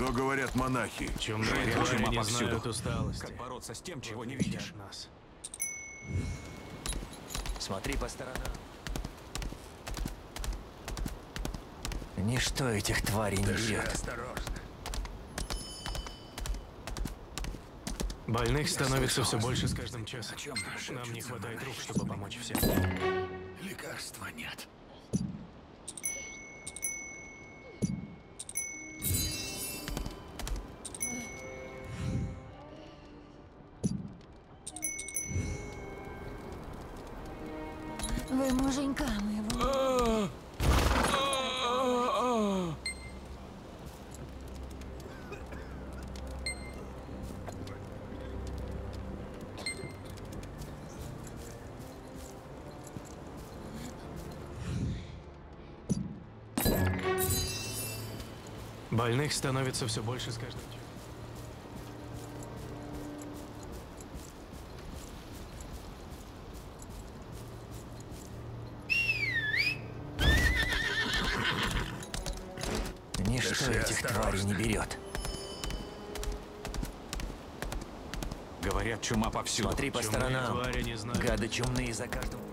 Что говорят монахи? Жить твари не знают усталости. Как бороться с тем, чего не видишь? нас. Смотри по сторонам. Ничто этих тварей не берет. Больных становится все больше с каждым часом. чем Нам не хватает рук, чтобы помочь всем. Лекарства нет. Больных становится все больше с каждым часом. Ничто этих тварей не берет. Говорят, чума повсюду. Смотри по сторонам. Гады чумные за каждым.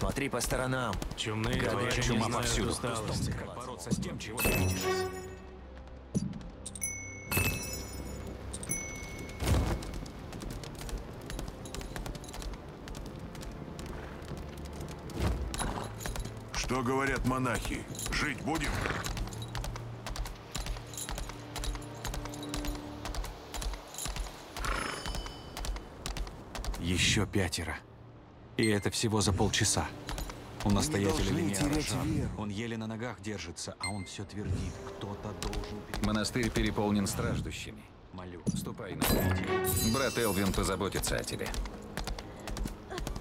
Смотри по сторонам. Чумные не чума знают повсюду. усталости. Как бороться с тем, чего не видишь. Что говорят монахи? Жить будем? Еще пятеро. И это всего за полчаса. У настоятеля веру. Он еле на ногах держится, а он все твердит. Кто-то должен Монастырь переполнен страждущими. Молю. Ступай на Брат Элвин позаботится о тебе.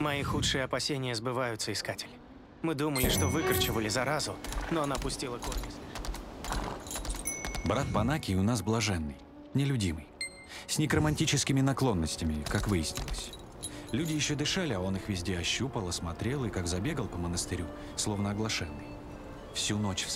Мои худшие опасения сбываются, Искатель. Мы думали, что выкорчевали заразу, но она пустила корни. Брат Панаки у нас блаженный, нелюдимый. С некромантическими наклонностями, как выяснилось. Люди еще дышали, а он их везде ощупал, осмотрел и как забегал по монастырю, словно оглашенный. Всю ночь в